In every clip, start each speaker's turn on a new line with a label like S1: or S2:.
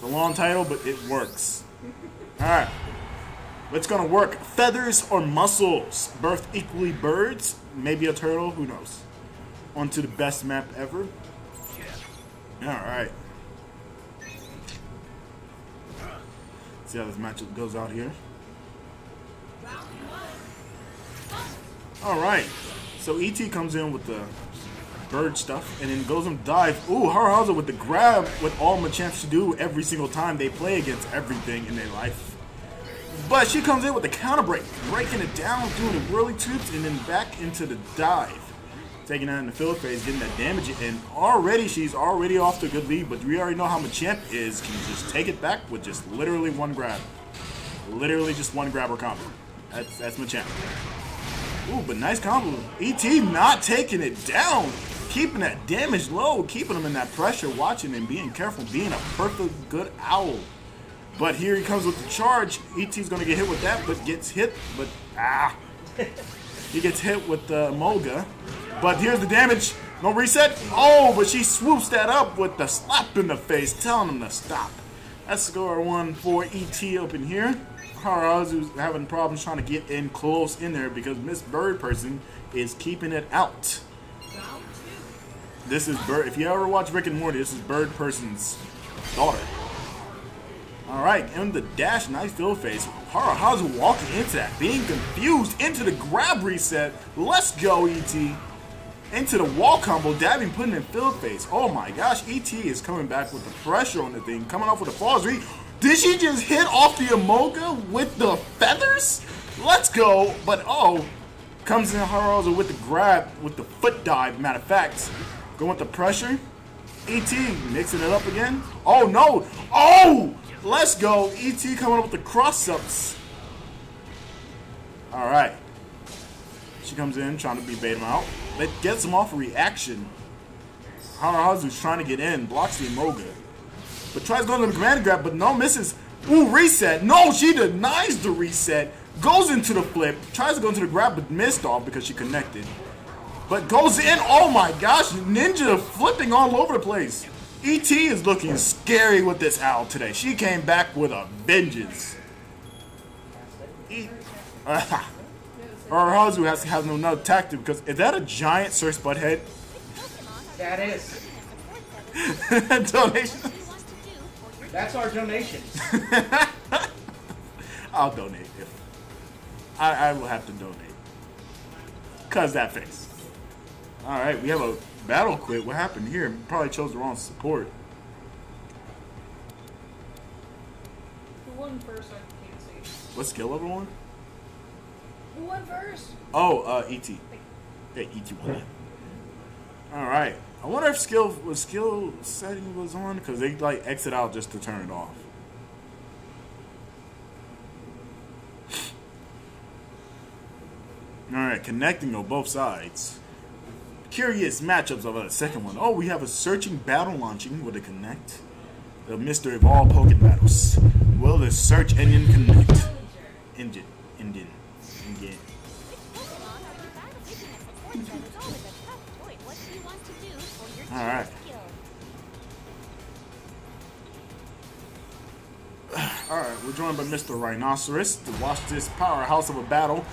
S1: It's a long title, but it works. Alright. What's gonna work? Feathers or muscles? Birth equally birds? Maybe a turtle? Who knows? On to the best map ever. Alright. See how this matchup goes out here. Alright. So ET comes in with the bird stuff and then goes and dive. Ooh, Haruhazu with the grab with all Machamps to do every single time they play against everything in their life. But she comes in with the counter break, breaking it down, doing the whirly tubes, and then back into the dive. Taking that in the field phase, getting that damage, and already she's already off to a good lead, but we already know how Machamp is. Can just take it back with just literally one grab. Literally just one grab or combo. That's, that's Machamp. Ooh, but nice combo. ET not taking it down. Keeping that damage low, keeping him in that pressure, watching and being careful, being a perfect good owl. But here he comes with the charge. ET's going to get hit with that, but gets hit. But, ah. he gets hit with the Emolga. But here's the damage. No reset. Oh, but she swoops that up with the slap in the face, telling him to stop. That's score one for ET up in here. Haruhazu's having problems trying to get in close in there because Miss Bird Person is keeping it out. This is Bird. If you ever watch Rick and Morty, this is Bird Person's daughter. All right, in the dash, nice field phase. Haruhazu walking into that, being confused into the grab reset. Let's go, ET. Into the wall combo, dabbing, putting in field phase. Oh my gosh, ET is coming back with the pressure on the thing, coming off with a falls read. Did she just hit off the Emolga with the feathers? Let's go. But oh, comes in Haruhazu with the grab, with the foot dive, matter of fact. Going with the pressure. ET mixing it up again. Oh no. Oh! Let's go. ET coming up with the cross-ups. Alright. She comes in trying to be bait him out. That gets him off reaction. Haruhazu's trying to get in, blocks the Emolga. But tries going to the command grab, but no misses. Ooh, reset. No, she denies the reset. Goes into the flip. Tries to go into the grab, but missed off because she connected. But goes in. Oh my gosh, Ninja flipping all over the place. ET is looking scary with this owl today. She came back with a vengeance. E Haruhazu has, has no another tactic because is that a giant Sir Spudhead?
S2: That is.
S1: Donation.
S2: That's our donation.
S1: I'll donate. If I, I will have to donate. Cause that face. Alright, we have a battle quit. What happened here? Probably chose the wrong support.
S3: Who won first? I can't see.
S1: What skill level one?
S3: Who won first?
S1: Oh, uh, ET. Yeah, ET won. Alright. I wonder if skill was skill setting was on because they like exit out just to turn it off. All right, connecting on both sides. Curious matchups of the second one. Oh, we have a searching battle launching with a connect. The mystery of all Pokemon battles. Will the search engine connect? Engine. Engine. Engine. Alright. Alright, we're joined by Mr. Rhinoceros to watch this powerhouse of a battle.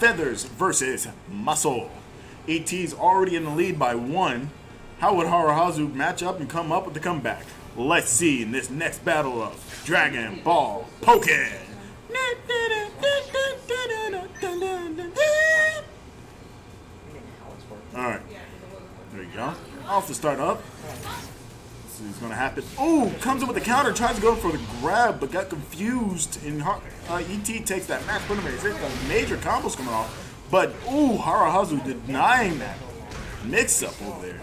S1: Feathers versus Muscle. ET's already in the lead by one. How would Haruhazu match up and come up with the comeback? Let's see in this next battle of Dragon Ball Pokken. Alright. There you go. Off the start up. This is gonna happen. Oh, comes in with the counter, tries to go for the grab, but got confused. And uh, ET takes that match in. Got major combos coming off. But ooh, Haruhazu denying that mix up over there.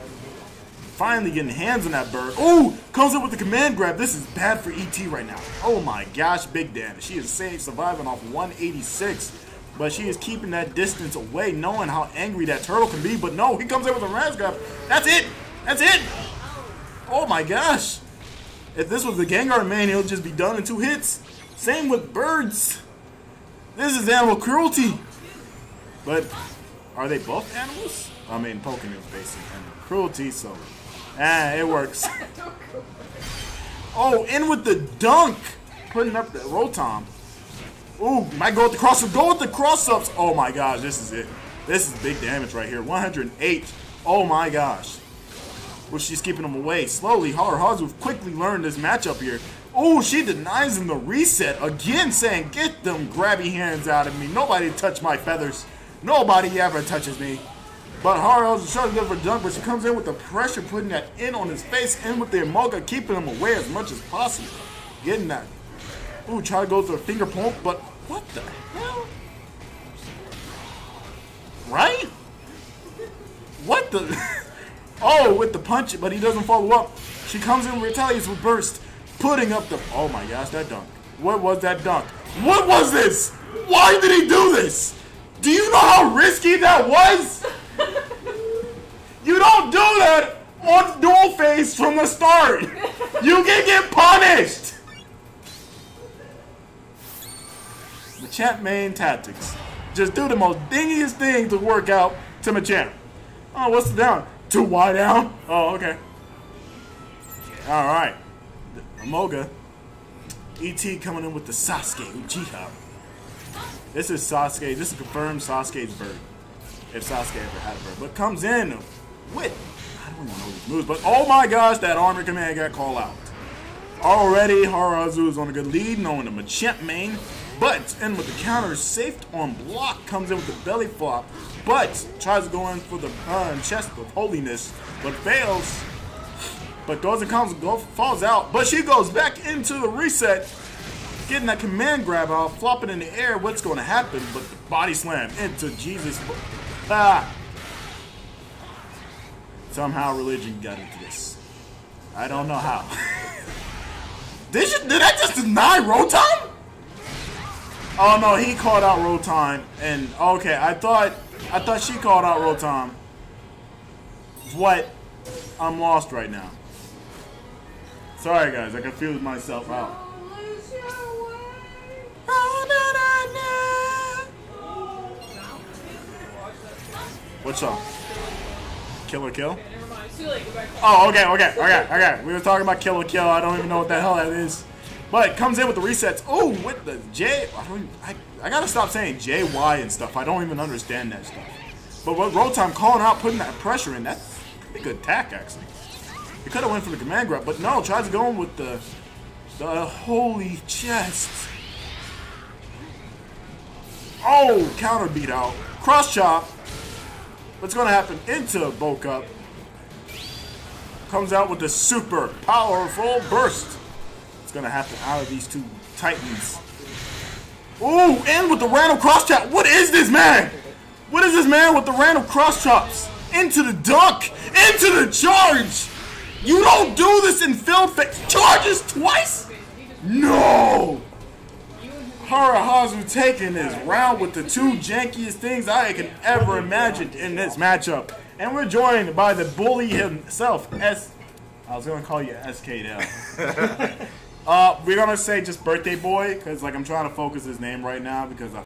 S1: Finally getting hands on that bird. Ooh, comes up with the command grab. This is bad for ET right now. Oh my gosh, big damage. She is safe, surviving off 186. But she is keeping that distance away, knowing how angry that turtle can be. But no, he comes in with a Raz grab. That's it. That's it. Oh my gosh. If this was the Gengar man, he'll just be done in two hits. Same with birds. This is animal cruelty. But are they both animals? I mean, Pokemon is basic animal cruelty, so ah, it works. Oh, in with the dunk. Putting up the Rotom. Ooh, might go with the cross up. Go with the cross ups. Oh my gosh, this is it. This is big damage right here. 108. Oh my gosh. Well, she's keeping him away. Slowly, Haruhazu quickly learned this matchup here. Oh, she denies him the reset. Again saying, get them grabby hands out of me. Nobody touch my feathers. Nobody ever touches me. But Harold is trying to go for dunk, but she comes in with the pressure, putting that in on his face, in with the Emolga, keeping him away as much as possible. Getting that. Ooh, try to go for a finger pump, but what the hell? Right? What the? oh, with the punch, but he doesn't follow up. She comes in, retaliates with burst, putting up the. Oh my gosh, that dunk. What was that dunk? What was this? Why did he do this? Do you know how risky that was? You don't do that on duel phase from the start. You can get punished. Machamp main tactics. Just do the most dingiest thing to work out to Machamp. Oh, what's the down? Two Y down? Oh, okay. Alright. Emolga. ET coming in with the Sasuke Uchiha. This is Sasuke. This is confirmed Sasuke's bird. If Sasuke ever had a bird. But comes in with, I don't even know these moves, but oh my gosh, that armor command got called out. Already, Haruhazu is on a good lead, knowing the Machamp main. But in with the counter, safe on block, comes in with the belly flop, but tries to go in for the uh, chest of holiness, but fails. But goes and comes, go, falls out, but she goes back into the reset, getting that command grab out, flopping in the air. What's going to happen? But the body slam into Jesus. Ah! Somehow religion got into this. I don't know how. did you, did I just deny Rotom? Oh no, he called out Rotom, and okay, I thought I thought she called out Rotom. What? I'm lost right now. Sorry guys, I confused myself out. What song? Kill or Kill? Oh, okay, okay, okay, okay. We were talking about Kill or Kill. I don't even know what the hell that is. But it comes in with the resets. Oh, with the J. I, don't even, I, I gotta stop saying JY and stuff. I don't even understand that stuff. But what Rotom calling out, putting that pressure in, that's pretty good attack, actually. He could have went for the command grab, but no, tries going with the, the holy chest. Oh, counter beat out. Cross chop. What's going to happen into Boca? Comes out with the super powerful burst. It's going to happen out of these two titans. Ooh, and with the random cross chop. What is this, man? What is this, man, with the random cross chops? Into the dunk. Into the charge. You don't do this in film face. Charges twice? No. Haruhazu taking this round with the two jankiest things I can ever imagine in this matchup. And we're joined by the bully himself, S. I was gonna call you SK now. uh, we're gonna say just birthday boy, cause like I'm trying to focus his name right now because I